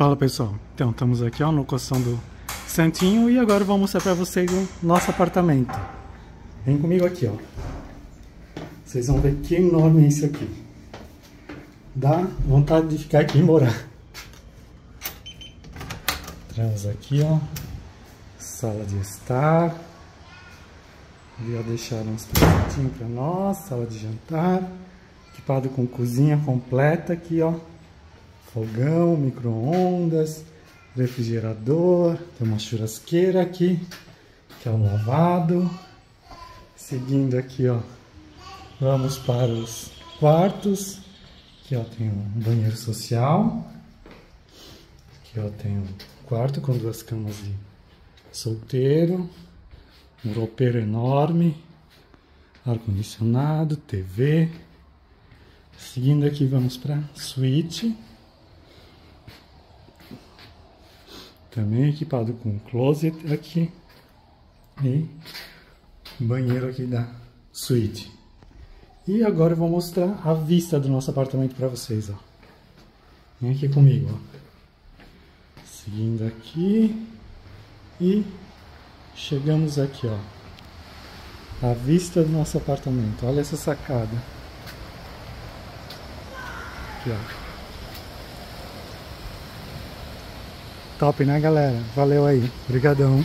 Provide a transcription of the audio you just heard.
Fala pessoal, então estamos aqui ó, no Coção do Santinho e agora vou mostrar para vocês o nosso apartamento. Vem comigo aqui ó. Vocês vão ver que enorme é isso aqui. Dá vontade de ficar aqui e morar. Entramos aqui ó, sala de estar. Ó, deixaram uns presentinhos para nós, sala de jantar. Equipado com cozinha completa aqui ó fogão, micro-ondas, refrigerador, tem uma churrasqueira aqui, que é o lavado. Seguindo aqui, ó, vamos para os quartos. Aqui, ó, tem um banheiro social. Aqui, ó, tem um quarto com duas camas de solteiro. Um roupeiro enorme. Ar-condicionado, TV. Seguindo aqui, vamos para suíte. Também equipado com closet aqui e banheiro aqui da suíte. E agora eu vou mostrar a vista do nosso apartamento para vocês, ó. Vem aqui comigo, ó. Seguindo aqui e chegamos aqui, ó. A vista do nosso apartamento. Olha essa sacada. Aqui, ó. Top, né, galera? Valeu aí. Obrigadão.